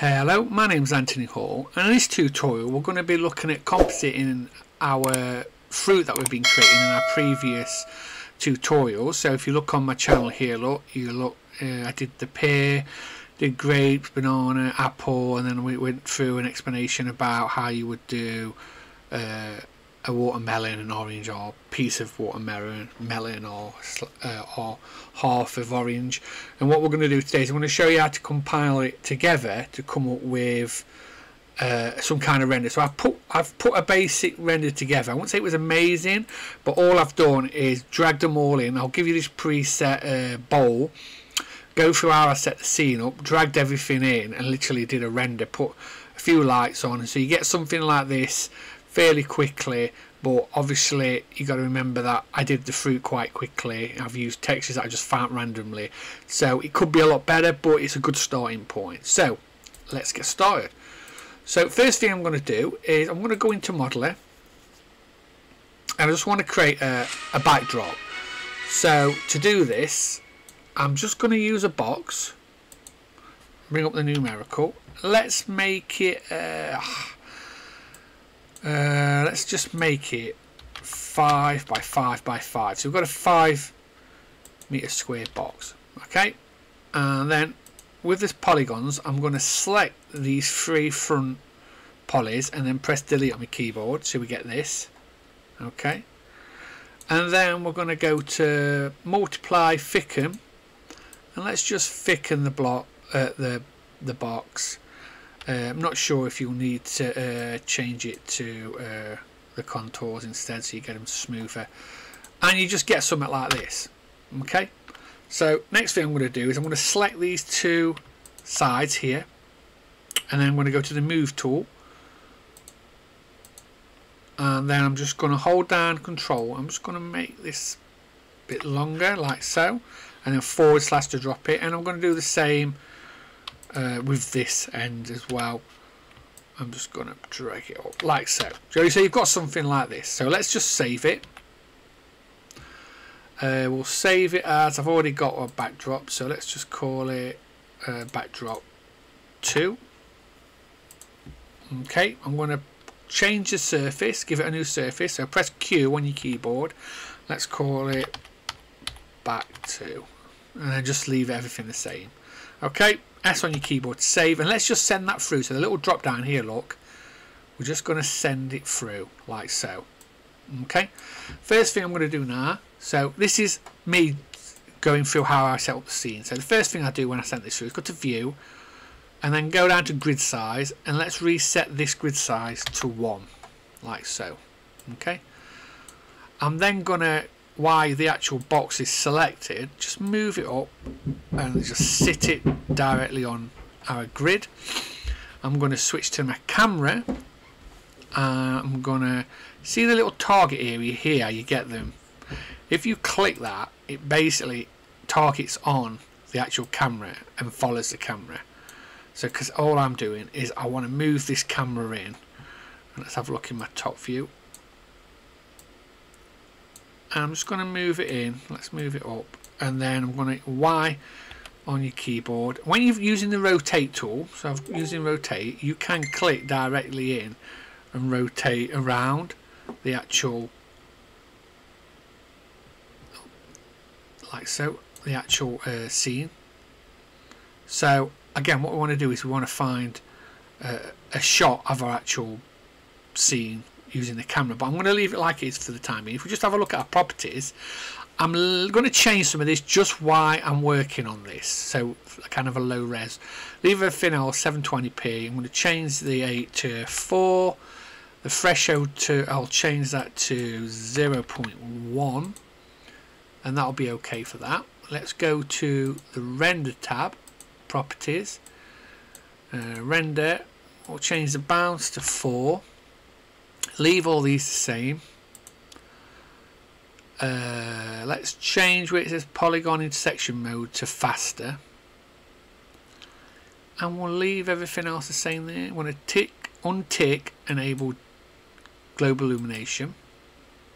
Hello, my name is Anthony Hall and in this tutorial we're going to be looking at compositing our fruit that we've been creating in our previous tutorials. So if you look on my channel here, look, you look, uh, I did the pear, did grapes, banana, apple and then we went through an explanation about how you would do uh, a watermelon, an orange, or piece of watermelon, melon, or uh, or half of orange. And what we're going to do today is I'm going to show you how to compile it together to come up with uh, some kind of render. So I've put I've put a basic render together. I won't say it was amazing, but all I've done is drag them all in. I'll give you this preset uh, bowl. Go through how I set the scene up, dragged everything in, and literally did a render. Put a few lights on, so you get something like this fairly quickly but obviously you got to remember that I did the fruit quite quickly. I've used textures that I just found randomly. So it could be a lot better but it's a good starting point. So let's get started. So first thing I'm going to do is I'm going to go into modeler and I just want to create a, a backdrop. So to do this I'm just going to use a box bring up the numerical. Let's make it uh, uh, let's just make it 5 by 5 by 5 so we've got a 5 meter square box okay? And then with this polygons I'm going to select these three front polys and then press delete on my keyboard so we get this okay? And then we're going to go to multiply thicken and let's just thicken the block uh, the the box I'm not sure if you'll need to uh, change it to uh, the contours instead so you get them smoother. And you just get something like this okay? So next thing I'm going to do is I'm going to select these two sides here and then I'm going to go to the move tool. And then I'm just going to hold down control. I'm just going to make this a bit longer like so and then forward slash to drop it. And I'm going to do the same uh, with this end as well. I'm just going to drag it up like so. So you've got something like this. So let's just save it. Uh, we'll save it as I've already got a backdrop so let's just call it uh, backdrop 2 okay I'm going to change the surface give it a new surface. So press Q on your keyboard. Let's call it back 2 and then just leave everything the same. Okay S on your keyboard to save and let's just send that through. So the little drop down here look. We're just going to send it through like so. Okay? First thing I'm going to do now so this is me going through how I set up the scene. So the first thing I do when I send this through is go to view and then go down to grid size and let's reset this grid size to 1 like so. Okay? I'm then gonna why the actual box is selected just move it up and just sit it directly on our grid. I'm going to switch to my camera. Uh, I'm going to see the little target area here you get them. If you click that it basically targets on the actual camera and follows the camera. So because all I'm doing is I want to move this camera in. Let's have a look in my top view I'm just going to move it in. Let's move it up. And then I'm going to Y on your keyboard. When you're using the rotate tool so I'm using rotate you can click directly in and rotate around the actual like so the actual uh, scene. So again what we want to do is we want to find uh, a shot of our actual scene using the camera but I'm going to leave it like it is for the time being. If we just have a look at our properties I'm going to change some of this just why I'm working on this. So kind of a low res. Leave everything else 720p I'm going to change the 8 to 4 the threshold to I'll change that to 0.1 and that'll be okay for that. Let's go to the render tab properties. Uh, render we'll change the bounce to 4 leave all these the same. Uh, let's change where it says polygon intersection mode to faster. And we'll leave everything else the same there. I'm going to tick untick enable global illumination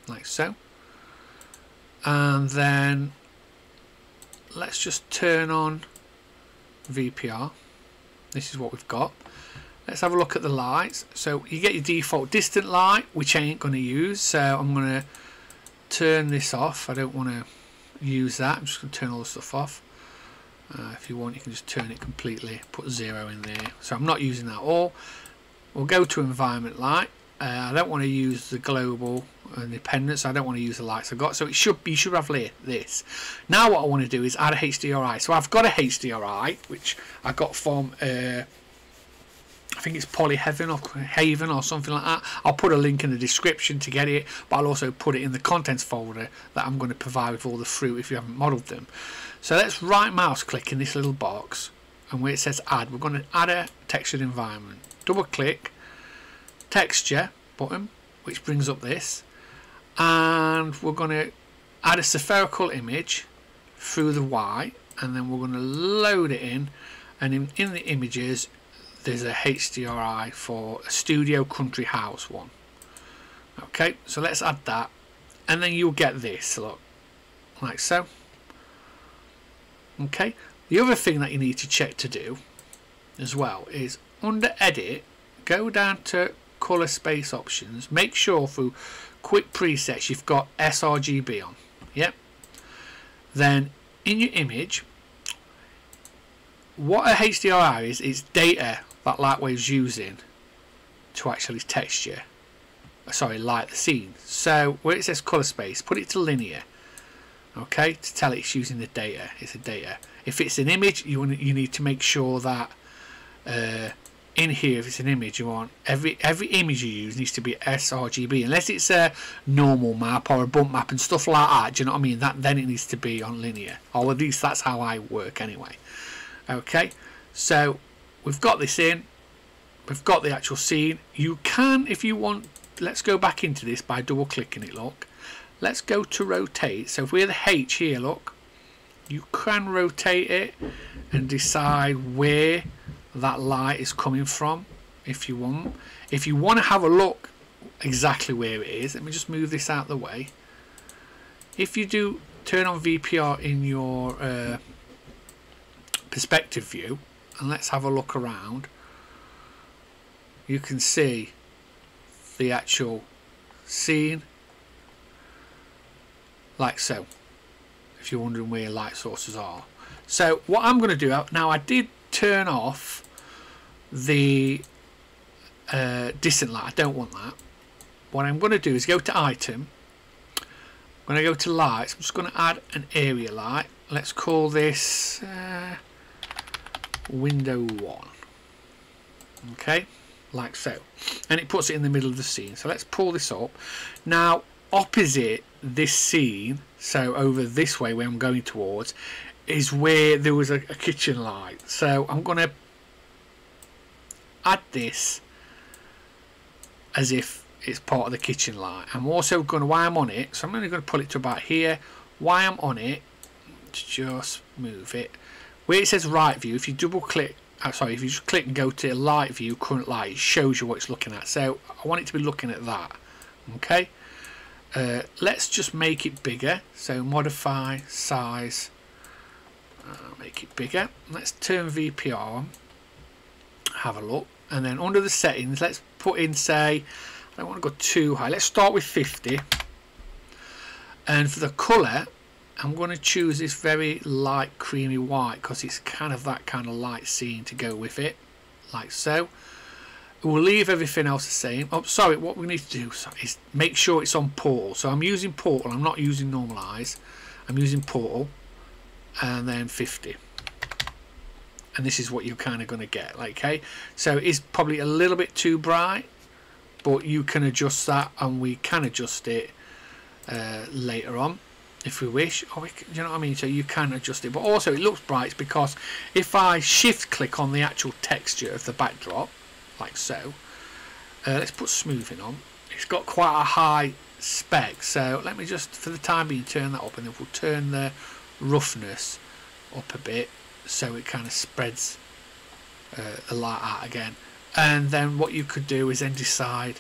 like so. And then let's just turn on VPR this is what we've got let's have a look at the lights. So you get your default distant light which I ain't going to use so I'm going to turn this off. I don't want to use that. I'm just going to turn all the stuff off. Uh, if you want you can just turn it completely put zero in there. So I'm not using that all. We'll go to environment light. Uh, I don't want to use the global independence I don't want to use the lights I've got. So it should you should have this. Now what I want to do is add a HDRI so I've got a HDRI which I got from uh, I think it's Polyhaven or Haven or something like that. I'll put a link in the description to get it, but I'll also put it in the contents folder that I'm going to provide with all the fruit if you haven't modelled them. So let's right mouse click in this little box and where it says add, we're going to add a textured environment. Double click, texture button, which brings up this, and we're going to add a spherical image through the Y, and then we're going to load it in, and in, in the images there's a HDRI for a studio country house one. Okay so let's add that and then you'll get this look. Like so. Okay the other thing that you need to check to do as well is under edit go down to color space options make sure through quick presets you've got sRGB on yep then in your image what a HDRI is is data that Lightwave's using to actually texture sorry light the scene. So where it says color space put it to linear okay to tell it it's using the data. It's a data. If it's an image you want you need to make sure that uh, in here if it's an image you want every every image you use needs to be sRGB unless it's a normal map or a bump map and stuff like that do you know what I mean? That then it needs to be on linear. Or at least that's how I work anyway. Okay? So we've got this in. We've got the actual scene. You can if you want let's go back into this by double clicking it look. Let's go to rotate. So if we're the H here look you can rotate it and decide where that light is coming from if you want. If you want to have a look exactly where it is let me just move this out of the way. If you do turn on VPR in your uh, perspective view and let's have a look around. You can see the actual scene. Like so if you're wondering where light sources are. So what I'm going to do now I did turn off the uh, distant light. I don't want that. What I'm going to do is go to item. I'm going to go to lights I'm just going to add an area light. Let's call this uh, window 1 okay like so. And it puts it in the middle of the scene. So let's pull this up. Now opposite this scene so over this way where I'm going towards is where there was a, a kitchen light. So I'm gonna add this as if it's part of the kitchen light. I'm also going to while I'm on it so I'm only going to pull it to about here. While I'm on it just move it where it says right view if you double click uh, sorry if you just click and go to light view current light it shows you what it's looking at. So I want it to be looking at that okay? Uh, let's just make it bigger. So modify size uh, make it bigger. Let's turn VPR on. Have a look. And then under the settings let's put in say I don't want to go too high. Let's start with 50 and for the colour I'm going to choose this very light creamy white because it's kind of that kind of light scene to go with it like so. We'll leave everything else the same. Oh sorry what we need to do is make sure it's on portal. So I'm using portal I'm not using normalize I'm using portal and then 50 and this is what you're kind of going to get okay? So it's probably a little bit too bright but you can adjust that and we can adjust it uh, later on if we wish or we can, you know what I mean? So you can adjust it. But also it looks bright because if I shift click on the actual texture of the backdrop like so uh, let's put smoothing on. It's got quite a high spec. So let me just for the time being turn that up and then we'll turn the roughness up a bit so it kind of spreads uh, the light out again. And then what you could do is then decide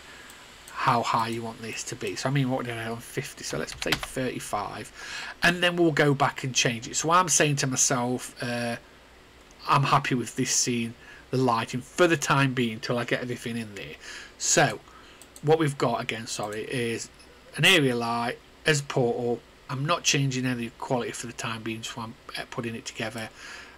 how high you want this to be. So I mean what did I on 50 so let's say 35 and then we'll go back and change it. So I'm saying to myself uh, I'm happy with this scene the lighting for the time being until I get everything in there. So what we've got again sorry is an area light as portal. I'm not changing any quality for the time being so I'm putting it together.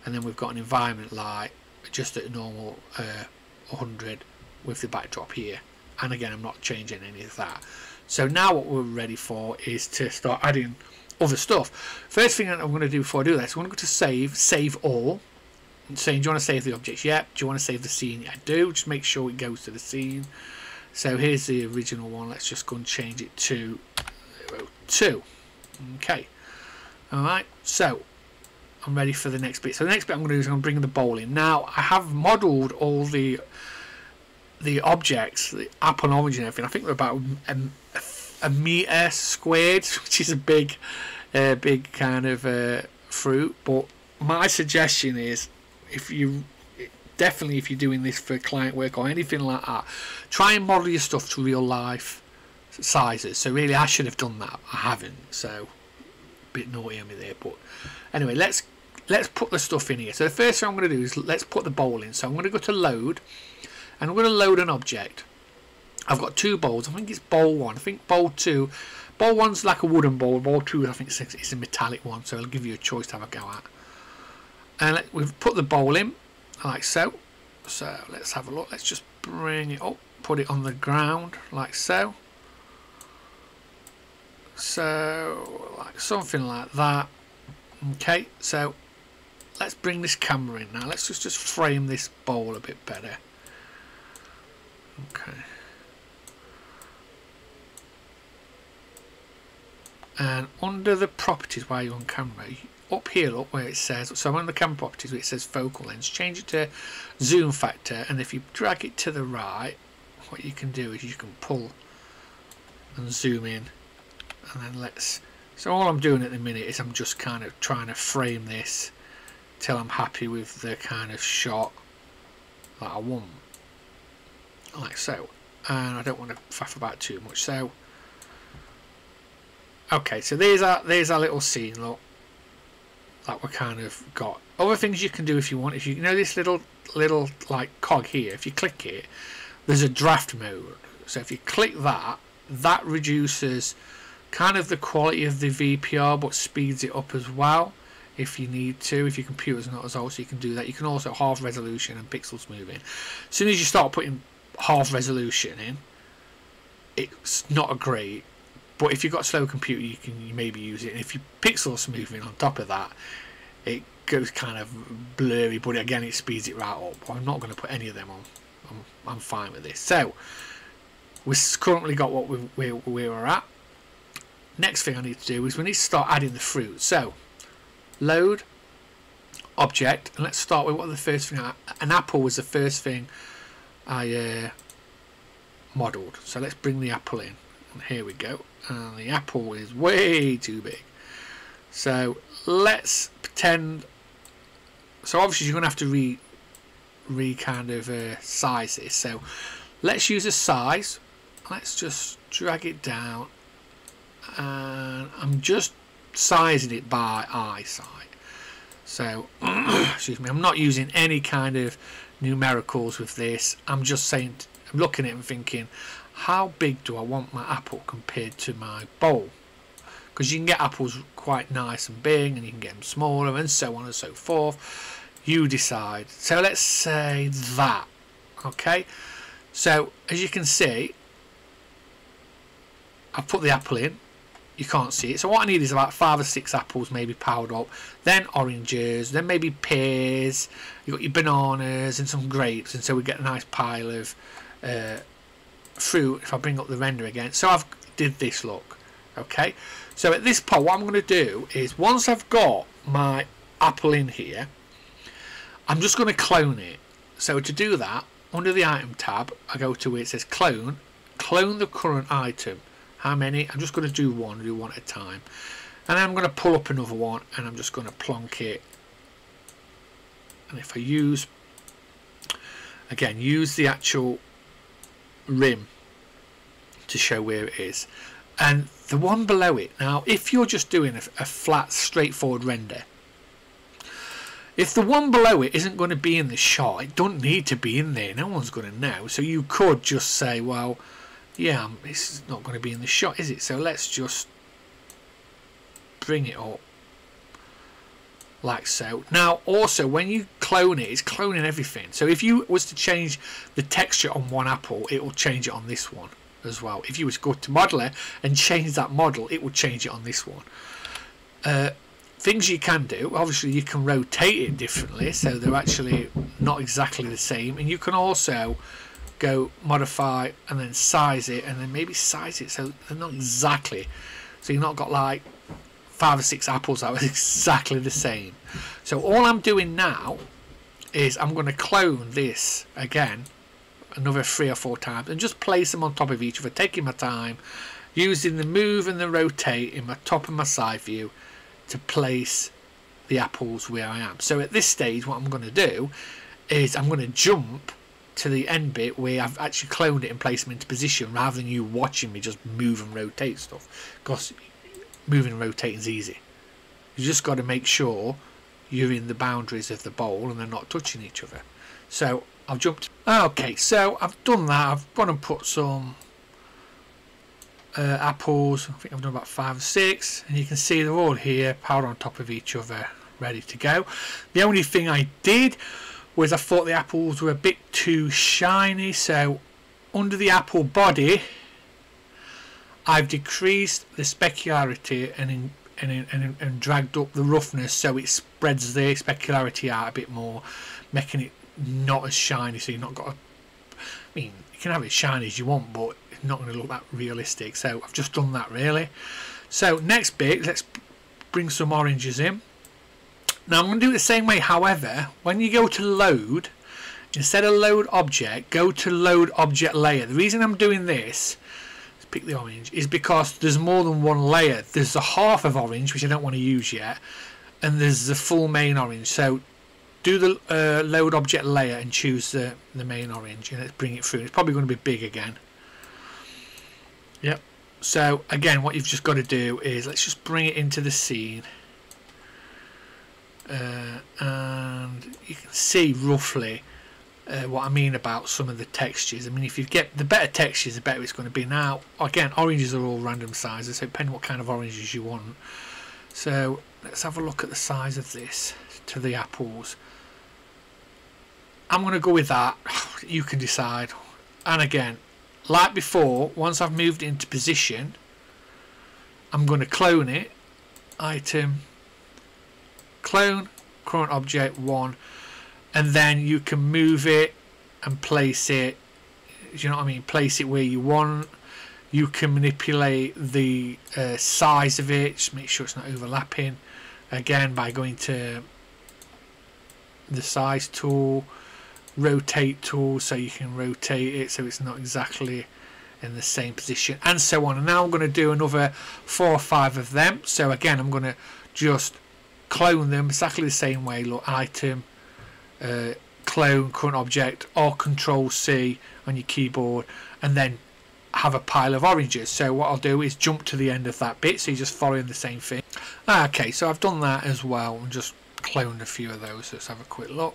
And then we've got an environment light just at normal uh, 100 with the backdrop here and again I'm not changing any of that. So now what we're ready for is to start adding other stuff. First thing I'm going to do before I do this I'm going to go to save save all. And saying do you want to save the objects yep do you want to save the scene yeah, I do just make sure it goes to the scene. So here's the original one. Let's just go and change it to 2 okay. Alright so I'm ready for the next bit. So the next bit I'm going to do is I'm going to bring the bowl in. Now I have modelled all the the objects, the and orange and everything. I think they're about a, a, a meter squared, which is a big, uh, big kind of uh, fruit. But my suggestion is, if you definitely if you're doing this for client work or anything like that, try and model your stuff to real life sizes. So really, I should have done that. I haven't. So a bit naughty on me there, but anyway, let's let's put the stuff in here. So the first thing I'm going to do is let's put the bowl in. So I'm going to go to load and we're going to load an object. I've got two bowls. I think it's bowl one. I think bowl two. Bowl one's like a wooden bowl. Bowl two, I think it's a metallic one. So it'll give you a choice to have a go at. And we've put the bowl in like so. So let's have a look. Let's just bring it up. Put it on the ground like so. So like something like that. Okay, so let's bring this camera in now. Let's just, just frame this bowl a bit better. Okay. And under the properties while you're on camera, up here look where it says, so I'm on the camera properties where it says focal lens, change it to zoom factor and if you drag it to the right, what you can do is you can pull and zoom in and then let's, so all I'm doing at the minute is I'm just kind of trying to frame this till I'm happy with the kind of shot that I want like so and I don't want to faff about too much. So okay so there's our there's our little scene look that we kind of got. Other things you can do if you want if you, you know this little little like cog here? If you click it there's a draft mode. So if you click that that reduces kind of the quality of the VPR but speeds it up as well if you need to if your computer's not as old so you can do that. You can also half resolution and pixel smoothing. As soon as you start putting half resolution in it's not a great but if you've got a slow computer you can maybe use it. And if you pixel smoothing on top of that it goes kind of blurry but again it speeds it right up. I'm not going to put any of them on. I'm, I'm fine with this. So we've currently got what we, we, we were at. Next thing I need to do is we need to start adding the fruit. So load object and let's start with what the first thing an apple was the first thing I uh, modelled. So let's bring the apple in. And here we go. And the apple is way too big. So let's pretend so obviously you're gonna have to re re kind of uh, size this. So let's use a size. Let's just drag it down. And I'm just sizing it by eyesight so excuse me I'm not using any kind of numericals with this. I'm just saying I'm looking at it and thinking how big do I want my apple compared to my bowl? Because you can get apples quite nice and big and you can get them smaller and so on and so forth. You decide. So let's say that okay? So as you can see I've put the apple in you can't see it. So what I need is about five or six apples maybe powered up, then oranges, then maybe pears, you've got your bananas and some grapes, and so we get a nice pile of uh, fruit if I bring up the render again. So I've did this look, okay? So at this point what I'm going to do is once I've got my apple in here, I'm just going to clone it. So to do that, under the item tab, I go to where it says clone, clone the current item how many I'm just going to do one do one at a time and I'm going to pull up another one and I'm just going to plonk it and if I use again use the actual rim to show where it is and the one below it now if you're just doing a, a flat straightforward render if the one below it isn't going to be in the shot, it don't need to be in there. No one's going to know. So you could just say, well, yeah, um, it's not going to be in the shot, is it? So let's just bring it up like so. Now, also, when you clone it, it's cloning everything. So if you was to change the texture on one apple, it will change it on this one as well. If you was to go to modeler and change that model, it will change it on this one. Uh, things you can do obviously you can rotate it differently so they're actually not exactly the same and you can also go modify and then size it and then maybe size it so they're not hmm. exactly so you've not got like five or six apples that are exactly the same so all I'm doing now is I'm going to clone this again another three or four times and just place them on top of each other taking my time using the move and the rotate in my top and my side view to place the apples where I am. So at this stage what I'm going to do is I'm going to jump to the end bit where I've actually cloned it and placed them into position rather than you watching me just move and rotate stuff because moving and rotating is easy. You just got to make sure you're in the boundaries of the bowl and they're not touching each other. So I've jumped. Okay, so I've done that. I've gone and put some uh, apples. I think I've done about five or six, and you can see they're all here, piled on top of each other, ready to go. The only thing I did was I thought the apples were a bit too shiny, so under the apple body, I've decreased the specularity and in, and, and, and dragged up the roughness so it spreads the specularity out a bit more, making it not as shiny. So you've not got. A, I mean, you can have it shiny as you want, but it's not going to look that realistic so I've just done that really so next bit let's bring some oranges in now I'm going to do it the same way however when you go to load instead of load object go to load object layer. The reason I'm doing this let's pick the orange is because there's more than one layer. There's a half of orange which I don't want to use yet and there's the full main orange. So do the uh, load object layer and choose the, the main orange and let's bring it through. It's probably going to be big again. Yep. So again, what you've just got to do is let's just bring it into the scene. Uh, and you can see roughly uh, what I mean about some of the textures. I mean, if you get the better textures, the better it's going to be. Now, again, oranges are all random sizes, so depending what kind of oranges you want. So let's have a look at the size of this to the apples. I'm going to go with that. You can decide. And again, like before once I've moved into position I'm going to clone it item clone current object 1 and then you can move it and place it you know what I mean? Place it where you want. You can manipulate the uh, size of it just make sure it's not overlapping. Again by going to the size tool rotate tool so you can rotate it so it's not exactly in the same position and so on. And now I'm going to do another four or five of them. So again I'm going to just clone them exactly the same way look item uh, clone current object or control C on your keyboard and then have a pile of oranges so what I'll do is jump to the end of that bit so you're just following the same thing okay so I've done that as well and just cloned a few of those let's have a quick look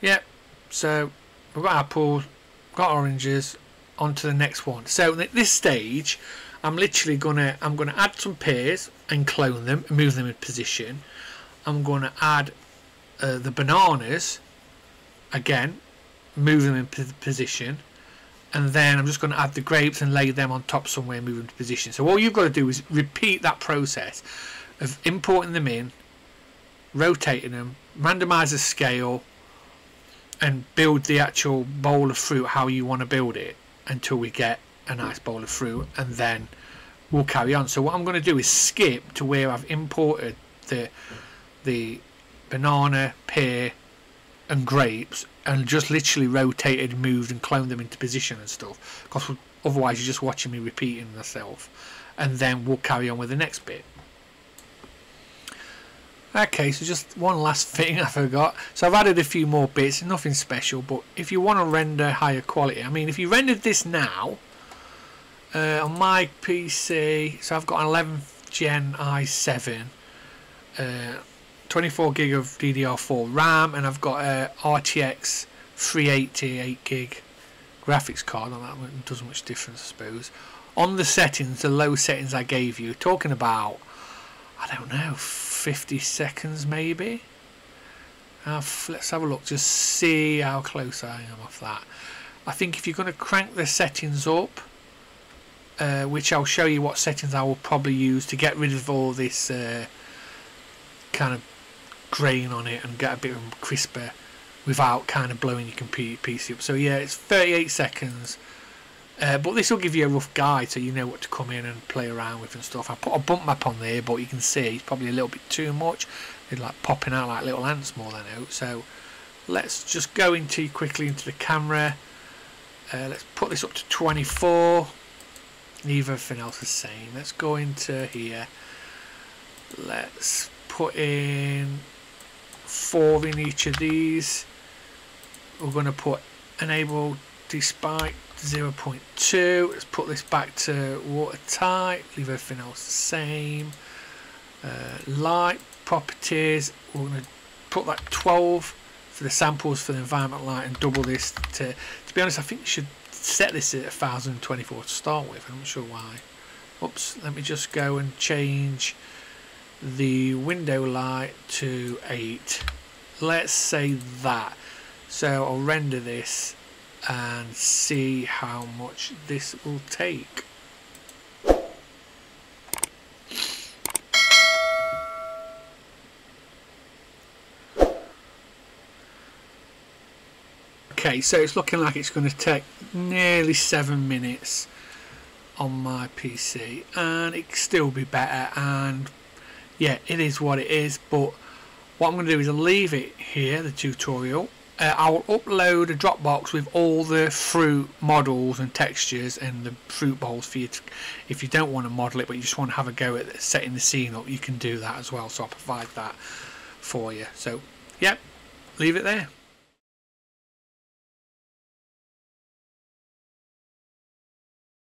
Yep. So we've got apples, got oranges, on to the next one. So at this stage, I'm literally gonna I'm gonna add some pears and clone them and move them in position. I'm gonna add uh, the bananas again, move them in position, and then I'm just going to add the grapes and lay them on top somewhere, move them to position. So all you've got to do is repeat that process of importing them in, rotating them, randomize the scale, and build the actual bowl of fruit how you want to build it until we get a nice bowl of fruit and then we'll carry on. So what I'm going to do is skip to where I've imported the the banana pear and grapes and just literally rotated moved and cloned them into position and stuff. Because otherwise you're just watching me repeating myself. And then we'll carry on with the next bit. Okay, so just one last thing I forgot. So I've added a few more bits, nothing special, but if you want to render higher quality, I mean, if you rendered this now uh, on my PC, so I've got an 11th Gen i7, uh, 24 gig of DDR4 RAM and I've got a RTX 380 8 gig graphics card on that doesn't much difference I suppose. On the settings the low settings I gave you talking about I don't know 50 seconds maybe? Let's have a look just see how close I am off that. I think if you're going to crank the settings up uh, which I'll show you what settings I will probably use to get rid of all this uh, kind of grain on it and get a bit crisper without kind of blowing your computer PC up. So yeah, it's 38 seconds. Uh, but this will give you a rough guide so you know what to come in and play around with and stuff. I put a bump map on there, but you can see it's probably a little bit too much. They're like popping out like little ants more than out. So let's just go into quickly into the camera. Uh, let's put this up to 24. Leave everything else the same. Let's go into here. Let's put in four in each of these. We're going to put enable despite 0.2 let's put this back to watertight leave everything else the same. Uh, light properties. We're going to put that 12 for the samples for the environment light and double this to to be honest I think you should set this at 1024 to start with I'm not sure why. Oops let me just go and change the window light to 8 let's say that. So I'll render this and see how much this will take okay so it's looking like it's going to take nearly seven minutes on my PC and it still be better and yeah it is what it is but what I'm going to do is leave it here the tutorial. Uh, I'll upload a Dropbox with all the fruit models and textures and the fruit bowls for you to, if you don't want to model it but you just want to have a go at setting the scene up you can do that as well so I'll provide that for you. So yep leave it there